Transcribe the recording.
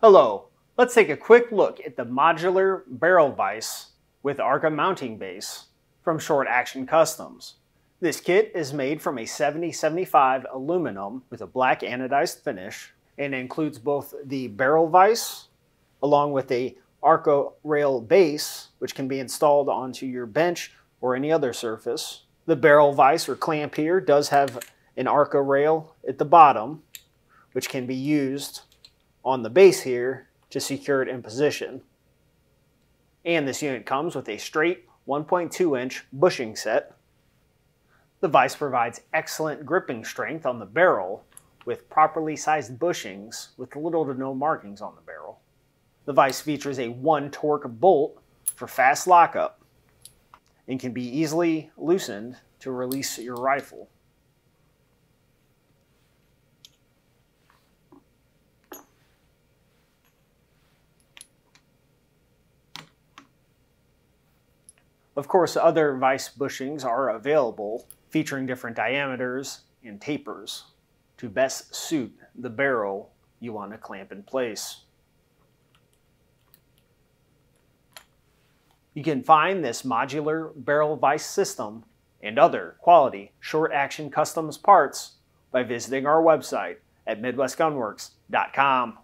Hello, let's take a quick look at the modular barrel vise with ARCA mounting base from Short Action Customs. This kit is made from a 7075 aluminum with a black anodized finish and includes both the barrel vise along with a ARCA rail base which can be installed onto your bench or any other surface. The barrel vise or clamp here does have an ARCA rail at the bottom which can be used on the base here to secure it in position. And this unit comes with a straight 1.2 inch bushing set. The vise provides excellent gripping strength on the barrel with properly sized bushings with little to no markings on the barrel. The vise features a 1 torque bolt for fast lockup and can be easily loosened to release your rifle. Of course, other vise bushings are available, featuring different diameters and tapers to best suit the barrel you want to clamp in place. You can find this modular barrel vise system and other quality short action customs parts by visiting our website at MidwestGunworks.com.